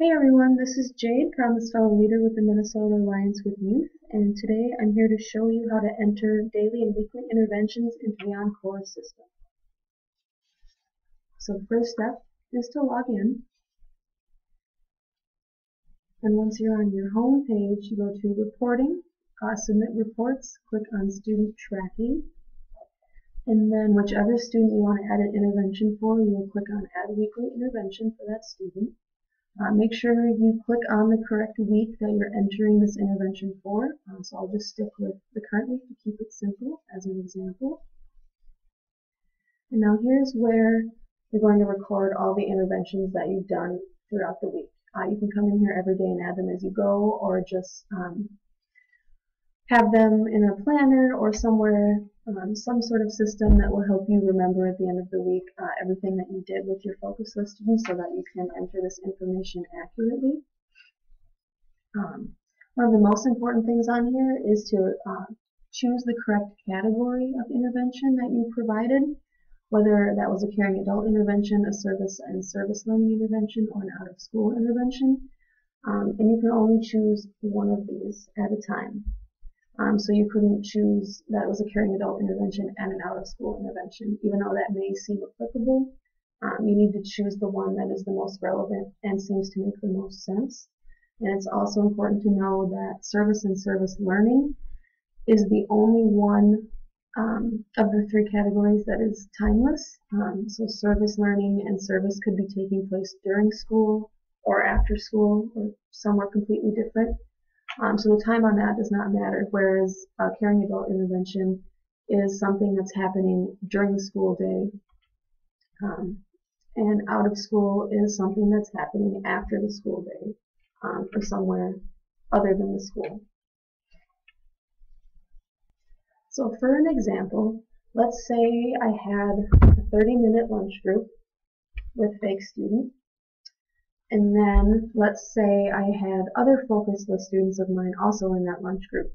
Hey everyone, this is Jade, Promise Fellow Leader with the Minnesota Alliance with Youth, and today I'm here to show you how to enter daily and weekly interventions into the OnCorps system. So the first step is to log in. And once you're on your home page, you go to Reporting, uh, Submit Reports, click on Student Tracking, and then whichever student you want to add an intervention for, you will click on Add Weekly Intervention for that student. Uh, make sure you click on the correct week that you're entering this intervention for. Um, so I'll just stick with the current week to keep it simple as an example. And now here's where you're going to record all the interventions that you've done throughout the week. Uh, you can come in here every day and add them as you go or just um, have them in a planner or somewhere, um, some sort of system that will help you remember at the end of the week uh, everything that you did with your focus list students so that you can enter this information accurately. Um, one of the most important things on here is to uh, choose the correct category of intervention that you provided, whether that was a caring adult intervention, a service and service learning intervention, or an out-of-school intervention. Um, and you can only choose one of these at a time. Um, so you couldn't choose that it was a caring adult intervention and an out-of-school intervention, even though that may seem applicable. Um, you need to choose the one that is the most relevant and seems to make the most sense. And it's also important to know that service and service learning is the only one um, of the three categories that is timeless. Um, so service learning and service could be taking place during school or after school or somewhere completely different. Um, so the time on that does not matter, whereas a caring adult intervention is something that's happening during the school day. Um, and out of school is something that's happening after the school day um, or somewhere other than the school. So for an example, let's say I had a 30 minute lunch group with fake student and then let's say I had other focus list students of mine also in that lunch group.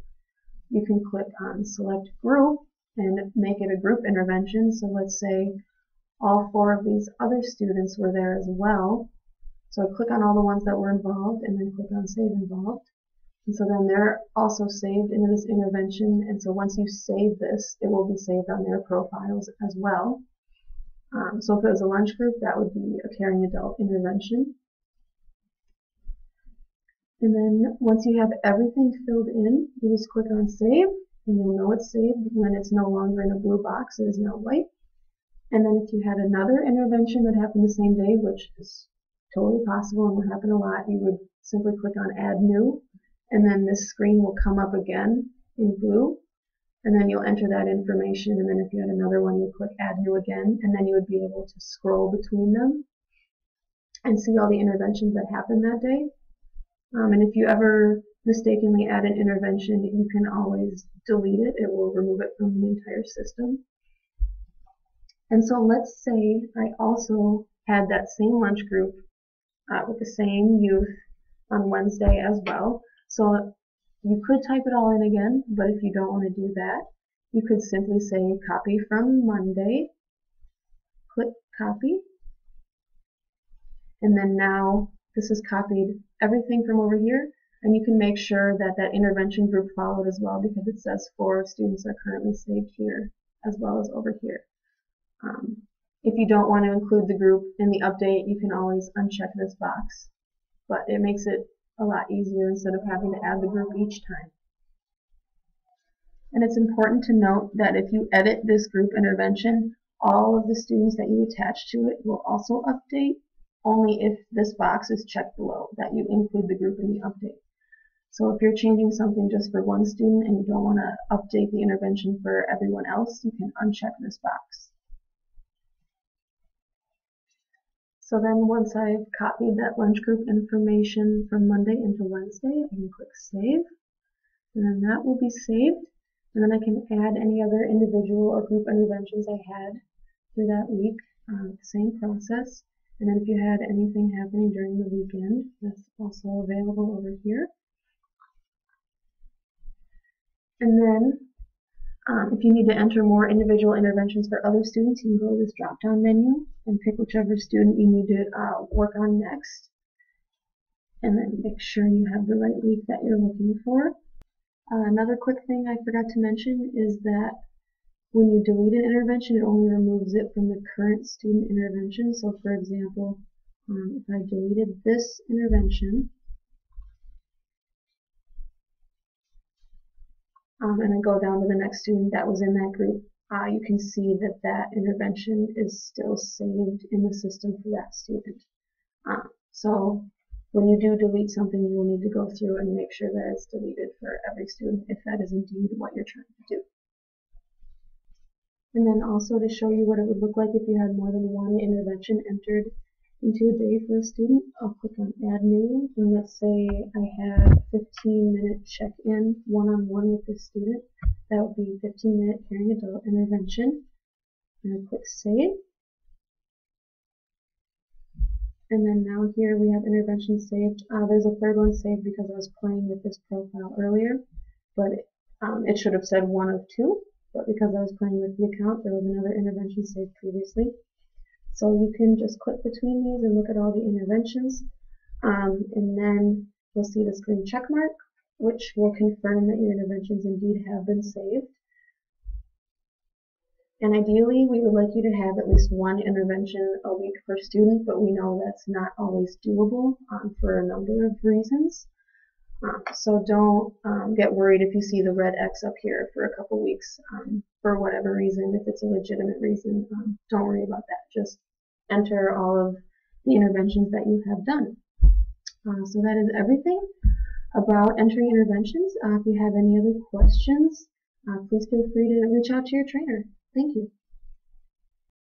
You can click on select group and make it a group intervention. So let's say all four of these other students were there as well. So I click on all the ones that were involved and then click on save involved. And so then they're also saved into this intervention. And so once you save this, it will be saved on their profiles as well. Um, so if it was a lunch group, that would be a caring adult intervention. And then once you have everything filled in, you just click on save and you'll know it's saved when it's no longer in a blue box, it is now white. And then if you had another intervention that happened the same day, which is totally possible and will happen a lot, you would simply click on add new and then this screen will come up again in blue and then you'll enter that information and then if you had another one you click add new again and then you would be able to scroll between them and see all the interventions that happened that day um, and if you ever mistakenly add an intervention, you can always delete it. It will remove it from the entire system. And so let's say I also had that same lunch group uh, with the same youth on Wednesday as well. So you could type it all in again, but if you don't want to do that, you could simply say copy from Monday, click copy, and then now this is copied everything from over here and you can make sure that that intervention group followed as well because it says four students are currently saved here as well as over here. Um, if you don't want to include the group in the update, you can always uncheck this box, but it makes it a lot easier instead of having to add the group each time. And it's important to note that if you edit this group intervention, all of the students that you attach to it will also update only if this box is checked below that you include the group in the update. So if you're changing something just for one student and you don't want to update the intervention for everyone else, you can uncheck this box. So then once I've copied that lunch group information from Monday into Wednesday, I can click Save. And then that will be saved. And then I can add any other individual or group interventions I had through that week. Uh, the same process. And then if you had anything happening during the weekend, that's also available over here. And then um, if you need to enter more individual interventions for other students, you can go to this drop-down menu and pick whichever student you need to uh, work on next. and then make sure you have the right week that you're looking for. Uh, another quick thing I forgot to mention is that when you delete an intervention, it only removes it from the current student intervention. So for example, um, if I deleted this intervention, um, and I go down to the next student that was in that group, uh, you can see that that intervention is still saved in the system for that student. Uh, so when you do delete something, you will need to go through and make sure that it's deleted for every student if that is indeed what you're trying to do. And then also to show you what it would look like if you had more than one intervention entered into a day for a student, I'll click on add new and let's say I have 15 minute check-in one-on-one with the student. That would be 15 minute caring adult intervention. And I click save. And then now here we have intervention saved. Uh, there's a third one saved because I was playing with this profile earlier, but um, it should have said one of two. But because I was playing with the account, there was another intervention saved previously. So you can just click between these and look at all the interventions. Um, and then you'll see this green check mark, which will confirm that your interventions indeed have been saved. And ideally, we would like you to have at least one intervention a week per student, but we know that's not always doable um, for a number of reasons. Um, so don't um, get worried if you see the red X up here for a couple weeks um, for whatever reason. If it's a legitimate reason, um, don't worry about that. Just enter all of the interventions that you have done. Uh, so that is everything about entering interventions. Uh, if you have any other questions, uh, please feel free to reach out to your trainer. Thank you.